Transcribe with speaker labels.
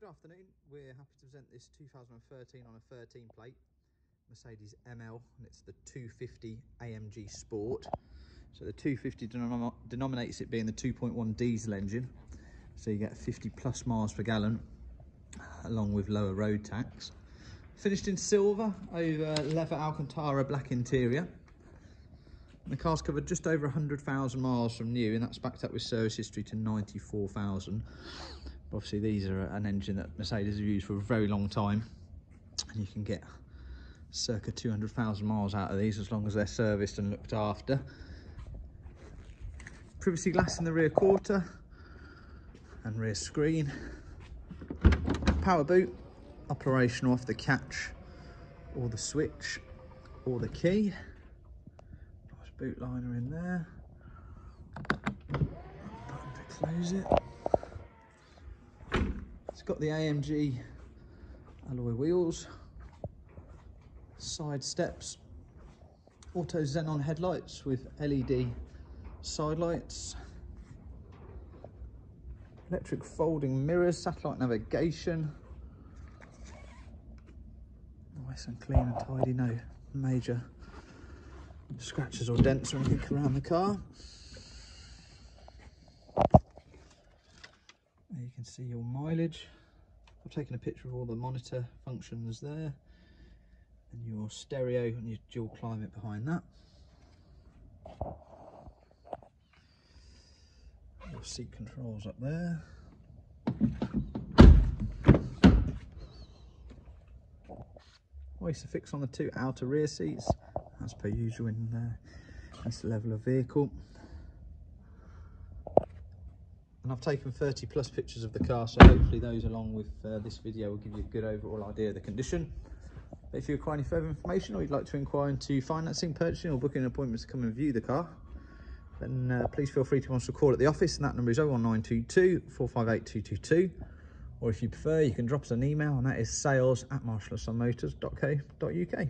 Speaker 1: Good afternoon. We're happy to present this 2013 on a 13 plate Mercedes ML and it's the 250 AMG Sport. So the 250 denom denominates it being the 2.1 diesel engine. So you get 50 plus miles per gallon along with lower road tax. Finished in silver over leather Alcantara black interior. And the car's covered just over 100,000 miles from new and that's backed up with service history to 94,000. Obviously these are an engine that Mercedes have used for a very long time and you can get circa 200,000 miles out of these as long as they're serviced and looked after. Privacy glass in the rear quarter and rear screen. Power boot, operational off the catch or the switch or the key. Nice boot liner in there. Button to close it got the AMG alloy wheels, side steps, auto xenon headlights with LED side lights, electric folding mirrors, satellite navigation, nice and clean and tidy, no major scratches or dents or anything around the car. There you can see your mileage. I've taken a picture of all the monitor functions there and your stereo and your dual climate behind that. Your seat controls up there. fix on the two outer rear seats as per usual in uh, this level of vehicle and I've taken 30 plus pictures of the car so hopefully those along with uh, this video will give you a good overall idea of the condition. If you require any further information or you'd like to inquire into financing purchasing or booking an appointment to come and view the car then uh, please feel free to answer a call at the office and that number is 01922 458 222 or if you prefer you can drop us an email and that is sales at marshallandsonmotors.co.uk